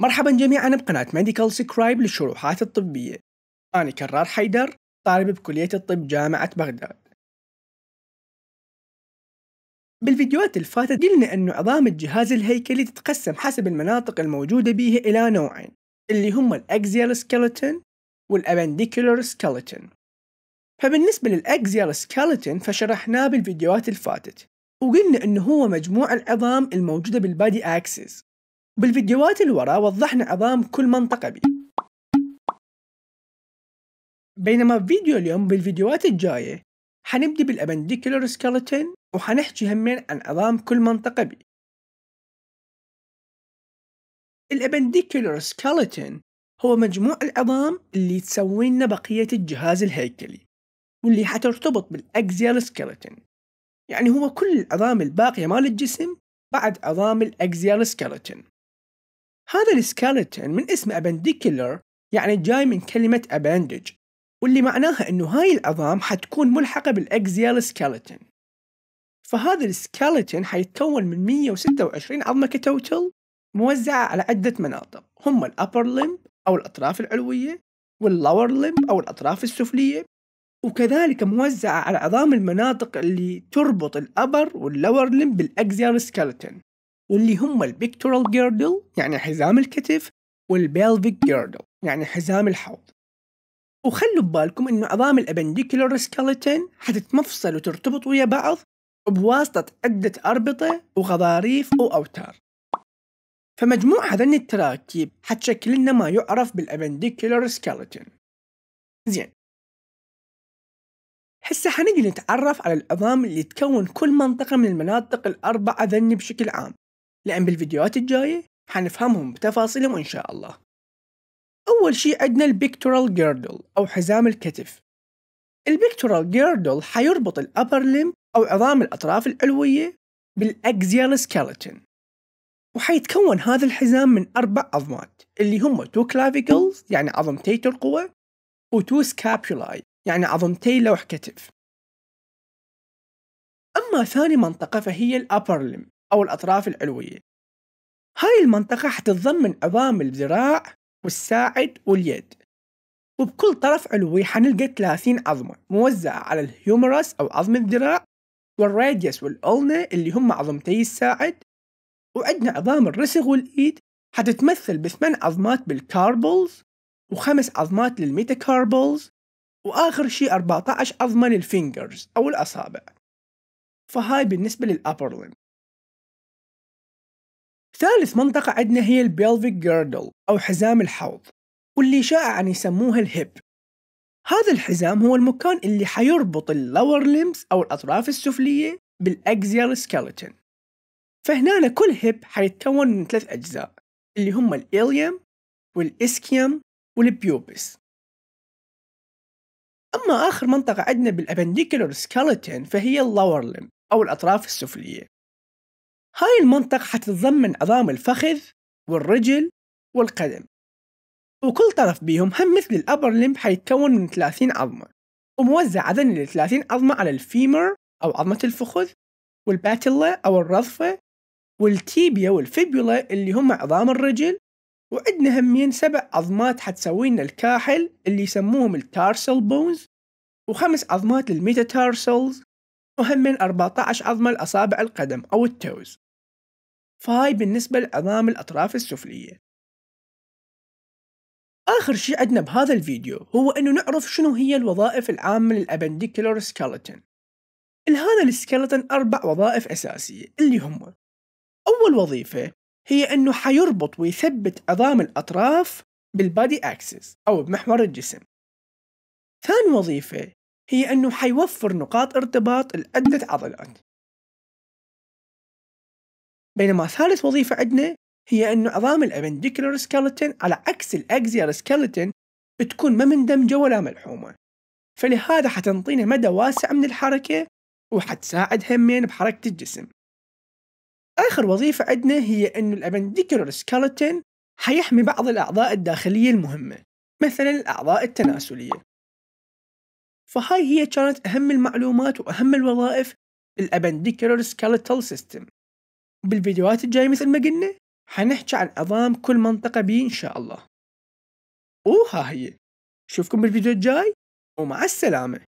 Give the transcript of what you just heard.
مرحبا جميعا. بقناة Medical Scribe للشروحات الطبية. أنا كرار حيدر طالب بكلية الطب جامعة بغداد. بالفيديوهات الفاتت قلنا أنه عظام الجهاز الهيكلي تتقسم حسب المناطق الموجودة به إلى نوعين اللي هم ال axial skeleton وال appendicular skeleton. فبالنسبة لل axial skeleton فشرحناه بالفيديوهات الفاتت وقلنا أنه هو مجموع العظام الموجودة بال body axis. بالفيديوهات ورا وضحنا عظام كل منطقة بي. بينما فيديو اليوم بالفيديوهات الجاية حنبدي بال appendicular skeleton وحنحكي همين عن عظام كل منطقة بي. ال appendicular skeleton هو مجموع العظام اللي تسوي لنا بقية الجهاز الهيكلي واللي حترتبط بال axial skeleton يعني هو كل العظام الباقية مال الجسم بعد عظام ال axial skeleton هذا ال skeleton من اسم appendicular يعني جاي من كلمة appendage واللي معناها إنه هاي العظام حتكون ملحقة بال axial skeleton فهذا ال skeleton حيتكون من 126 عظمة ك total موزعة على عدة مناطق. هم ال upper limb أو الأطراف العلوية وال lower limb أو الأطراف السفلية وكذلك موزعة على عظام المناطق اللي تربط ال upper وال lower limb بال axial skeleton واللي هم ال pectoral girdle يعني حزام الكتف وال pelvic girdle يعني حزام الحوض. وخلوا ببالكم إنه عظام ال appendicular skeleton حتتمفصل وترتبط ويا بعض بواسطة عدة أربطة وغضاريف وأوتار. فمجموع هذين التراكيب حتشكل لنا ما يعرف بال appendicular skeleton زين. هسه حنجي نتعرف على العظام اللي تكون كل منطقة من المناطق الأربعة ذني بشكل عام. لأن بالفيديوهات الجاية حنفهمهم بتفاصيلهم إن شاء الله. أول شيء عندنا ال pectoral girdle أو حزام الكتف. ال pectoral girdle حيربط ال upper limb أو عظام الأطراف العلوية بال axial skeleton وحيتكون هذا الحزام من أربع عظمات اللي هم two clavicles يعني عظمتي ترقوة و two scapulae يعني عظمتي لوح كتف. أما ثاني منطقة فهي ال upper limb أو الأطراف العلوية. هاي المنطقة حتتضمن عظام الذراع والساعد واليد. وبكل طرف علوي حنلقى 30 عظمة موزعة على ال humerus أو عظم الذراع وال radius وال ulna اللي هم عظمتي الساعد. وعندنا عظام الرسغ والإيد حتتمثل بثمان عظمات بال carpals وخمس عظمات لل metacarpals وآخر شي 14 عظمة لل fingers أو الأصابع. فهاي بالنسبة لل upper limb ثالث منطقة عندنا هي ال pelvic girdle أو حزام الحوض واللي شائع أن يسموها ال hip. هذا الحزام هو المكان اللي حيربط ال lower limbs أو الأطراف السفلية بال axial skeleton. فهنا كل hip حيتكون من ثلاث أجزاء اللي هم ال ilium وال ischium وال pubis. أما آخر منطقة عندنا بال appendicular skeleton فهي ال lower limb أو الأطراف السفلية. هاي المنطقة حتتضمن عظام الفخذ والرجل والقدم. وكل طرف بيهم هم مثل ال upper limb حيتكون من 30 عظمة وموزع عدن ال 30 عظمة على ال femur أو عظمة الفخذ وال patella أو الرضفة وال tibia وال fibula اللي هم عظام الرجل. وعندنا همين سبع عظمات حتسوي لنا الكاحل اللي يسموهم ال tarsal bones وخمس عظمات لل metatarsals وهمين 14 عظمة لأصابع القدم أو ال toes. فهاي بالنسبة لعظام الأطراف السفلية. آخر شيء عندنا بهذا الفيديو هو أنه نعرف شنو هي الوظائف العامة لل appendicular skeleton. لهذا ال skeleton أربع وظائف أساسية اللي هم أول وظيفة هي أنه حيربط ويثبت عظام الأطراف بال body axis أو بمحور الجسم. ثاني وظيفة هي أنه حيوفر نقاط ارتباط لعدة عضلات. بينما ثالث وظيفة عندنا هي أنه عظام ال appendicular skeleton على عكس ال axial skeleton تكون ما مندمجة ولا ملحومة. فلهذا حتنطينا مدى واسع من الحركة وحتساعد همين بحركة الجسم. آخر وظيفة عندنا هي أنه ال appendicular skeleton حيحمي بعض الأعضاء الداخلية المهمة مثلا الأعضاء التناسلية. فهاي هي كانت أهم المعلومات وأهم الوظائف لل appendicular skeletal system. بالفيديوهات الجاية مثل ما قلنا حنحكي عن عظام كل منطقة بيه إن شاء الله. وها هي. شوفكم بالفيديو الجاي ومع السلامة.